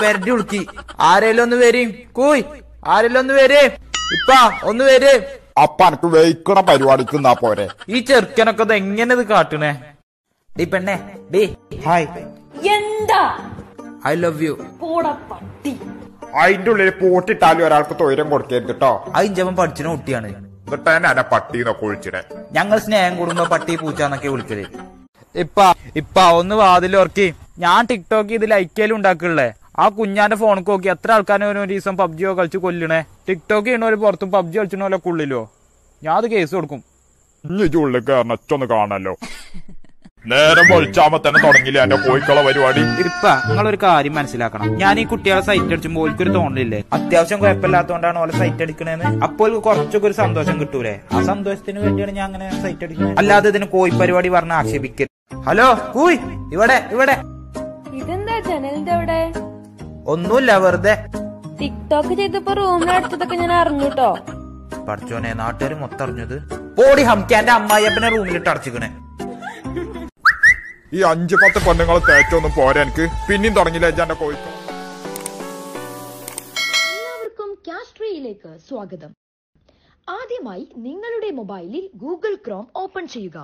പെരടി ഉളുക്കി. ആരേലും ഒന്ന് വരും. കൂയ് ആരേലും ഒന്ന് വരേ. ഇപ്പ ഒന്ന് വരേ. അപ്പ എനക്ക് വെയിക്കണ പരിപാടിക്ക് നിന്നാ പോരെ. ഈ ചെറുക്കനൊക്കെ ഇത് എങ്ങനെ ഇത് കാട്ടണേ? ഡി പെണ്ണേ ഡി. ഹായ്. എന്താ? I love you. പോട പട്ടി. അതിന്റെ ഉള്ളിൽ പോട്ടിട്ടാലും ഒരാൾക്ക് തൊയിരം കൊടുക്കരുത് കേട്ടോ ആ ഇഞ്ചവൻ പഠിച്ചിന കുട്ടിയാണ്. എന്നിട്ട് പട്ടി എന്നെ പട്ടീന്നൊക്കെ ഒഴിച്ചിടെ ഞങ്ങൾ സ്നേഹം കൂടുമ്പോ പട്ടി പൂച്ച എന്നൊക്കെ വിളിക്കൽ ഇപ്പ ഇപ്പ ഒന്ന് വാതിലോർക്കി ഞാൻ ടിക്ടോക്ക് ഇത് ലൈക്കേലും ഉണ്ടാക്കുള്ളേ. ആ കുഞ്ഞാന്റെ ഫോൺ നോക്കി. എത്ര ആൾക്കാരെ ഒരു ദിവസം പബ്ജിയോ കളിച്ച് കൊല്ലണേ? ടിക്ടോക്ക് ചെയ്യണവര് പുറത്തും പബ്ജി കളിച്ചണോലൊക്കെ ഉള്ളിലോ ഞാൻ അത് കേസ് കൊടുക്കും. കാണാലോ ഉള്ളിൽ കയറണച്ചൊന്ന് നേരം പൊളിച്ചാമ തന്നെ തുടങ്ങില്ല എന്റെ കോഴിക്കള പരിപാടി? ഇപ്പ നിങ്ങളൊരു കാര്യം മനസ്സിലാക്കണം. ഞാൻ ഈ കുട്ടികളെ സൈറ്റ് അടിച്ചുമ്പോൾ ഓൽക്കൊരു തോന്നലില്ലേ അത്യാവശ്യം കുഴപ്പമില്ലാത്തോണ്ടാണ് ഓലെ സൈറ്റ് അടിക്കണേന്ന്. അപ്പോൾ കുറച്ചൊക്കെ ഒരു സന്തോഷം കിട്ടൂലേ? ആ സന്തോഷത്തിന് വേണ്ടിയാണ് ഞാൻ അങ്ങനെ സൈറ്റ് അടിക്കുന്നത് അല്ലാതെ ഇതിന് കോഴി പരിപാടി പറഞ്ഞ ആക്ഷേപിക്കരുത്. ഹലോ കൂയ് ഇവിടെ ഇവിടെ. ഇതെന്താ ജനലിന്റെ അവിടെ? ഒന്നുമില്ല വെറുതെ. ടിക്ടോക്ക് ചെയ്തപ്പോ റൂമിലെടുത്തതൊക്കെ ഞാൻ അറിഞ്ഞുട്ടോ പഠിച്ചോനെ നാട്ടുകാർ മൊത്തം അറിഞ്ഞത്. പോടി ഹംക്കാന്റെ അമ്മായിയപ്പനെ റൂമിലിട്ട് അടച്ചിക്കണേ. ഈ അഞ്ചു പത്ത് പെണ്ണുങ്ങളെ തേച്ചൊന്നും പോരാ എനിക്ക്. പിന്നെയും തുടങ്ങിയില്ല ഇജ്ജ് എന്റെ കോഴിക്കള എല്ലാവർക്കും കാസ്ട്രിയിലേക്ക് സ്വാഗതം. ആദ്യമായി നിങ്ങളുടെ മൊബൈലിൽ ഗൂഗിൾ ക്രോം ഓപ്പൺ ചെയ്യുക.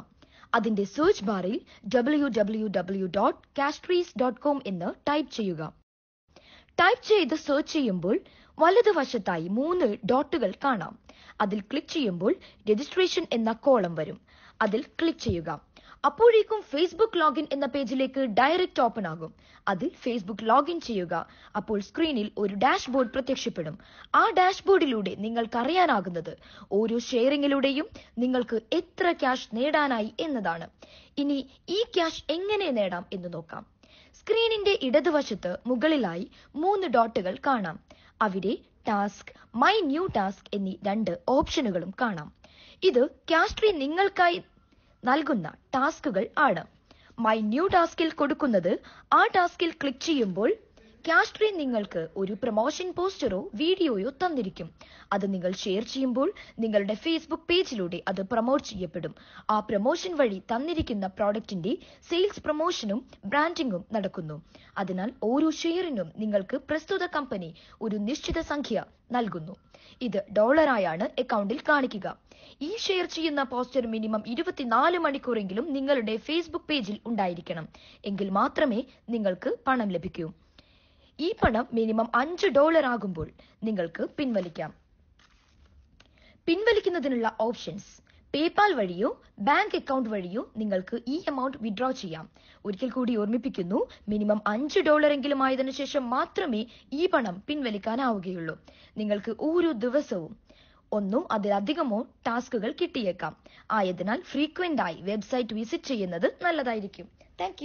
അതിന്റെ സെർച്ച് ബാറിൽ W W W dot castries dot com എന്ന് ടൈപ്പ് ചെയ്യുക. ടൈപ്പ് ചെയ്ത് സെർച്ച് ചെയ്യുമ്പോൾ വലതുവശത്തായി മൂന്ന് ഡോട്ടുകൾ കാണാം. അതിൽ ക്ലിക്ക് ചെയ്യുമ്പോൾ രജിസ്ട്രേഷൻ എന്ന കോളം വരും. അതിൽ ക്ലിക്ക് ചെയ്യുക. അപ്പോഴേക്കും ഫേസ്ബുക്ക് ലോഗിൻ എന്ന പേജിലേക്ക് ഡയറക്റ്റ് ഓപ്പൺ ആകും. അതിൽ ഫേസ്ബുക്ക് ലോഗിൻ ചെയ്യുക. അപ്പോൾ സ്ക്രീനിൽ ഒരു ഡാഷ്ബോർഡ് പ്രത്യക്ഷപ്പെടും. ആ ഡാഷ്ബോർഡിലൂടെ നിങ്ങൾക്ക് അറിയാനാകുന്നത് ഓരോ ഷെയറിംഗിലൂടെയും നിങ്ങൾക്ക് എത്ര ക്യാഷ് നേടാനായി എന്നതാണ്. ഇനി ഈ ക്യാഷ് എങ്ങനെ നേടാം എന്ന് നോക്കാം. സ്ക്രീനിന്റെ ഇടതുവശത്ത് മുകളിലായി മൂന്ന് ഡോട്ടുകൾ കാണാം. അവിടെ ടാസ്ക് മൈ ന്യൂ ടാസ്ക് എന്നീ രണ്ട് ഓപ്ഷനുകളും കാണാം. ഇത് കാസ്ട്രി നിങ്ങൾക്കായി നൽകുന്ന ടാസ്കുകൾ ആണ്. മൈ ന്യൂ ടാസ്കിൽ കൊടുക്കുന്നത് ആ ടാസ്കിൽ ക്ലിക്ക് ചെയ്യുമ്പോൾ കാസ്ട്രി നിങ്ങൾക്ക് ഒരു പ്രൊമോഷൻ പോസ്റ്ററോ വീഡിയോയോ തന്നിരിക്കും. അത് നിങ്ങൾ ഷെയർ ചെയ്യുമ്പോൾ നിങ്ങളുടെ ഫേസ്ബുക്ക് പേജിലൂടെ അത് പ്രൊമോട്ട് ചെയ്യപ്പെടും. ആ പ്രൊമോഷൻ വഴി തന്നിരിക്കുന്ന പ്രോഡക്റ്റിന്റെ സെയിൽസ് പ്രൊമോഷനും ബ്രാൻഡിംഗും നടക്കുന്നു. അതിനാൽ ഓരോ ഷെയറിനും നിങ്ങൾക്ക് പ്രസ്തുത കമ്പനി ഒരു നിശ്ചിത സംഖ്യ നൽകുന്നു. ഇത് ഡോളറായാണ് അക്കൗണ്ടിൽ കാണിക്കുക. ഈ ഷെയർ ചെയ്യുന്ന പോസ്റ്റർ മിനിമം ഇരുപത്തിനാല് മണിക്കൂറെങ്കിലും നിങ്ങളുടെ ഫേസ്ബുക്ക് പേജിൽ ഉണ്ടായിരിക്കണം. എങ്കിൽ മാത്രമേ നിങ്ങൾക്ക് പണം ലഭിക്കൂ. ഈ പണം മിനിമം അഞ്ച് ഡോളർ ആകുമ്പോൾ നിങ്ങൾക്ക് പിൻവലിക്കാം. പിൻവലിക്കുന്നതിനുള്ള ഓപ്ഷൻസ്. പേപാൽ വഴിയോ ബാങ്ക് അക്കൗണ്ട് വഴിയോ നിങ്ങൾക്ക് ഈ എമൗണ്ട് വിഡ്രോ ചെയ്യാം. ഒരിക്കൽ കൂടി ഓർമ്മിപ്പിക്കുന്നു മിനിമം അഞ്ച് ഡോളർ എങ്കിലും ആയതിനു ശേഷം മാത്രമേ ഈ പണം പിൻവലിക്കാനാവുകയുള്ളൂ. നിങ്ങൾക്ക് ഓരോ ദിവസവും ഒന്നോ അതിലധികമോ ടാസ്കുകൾ കിട്ടിയേക്കാം. ആയതിനാൽ ഫ്രീക്വന്റ് ആയി വെബ്സൈറ്റ് വിസിറ്റ് ചെയ്യുന്നത് നല്ലതായിരിക്കും. താങ്ക്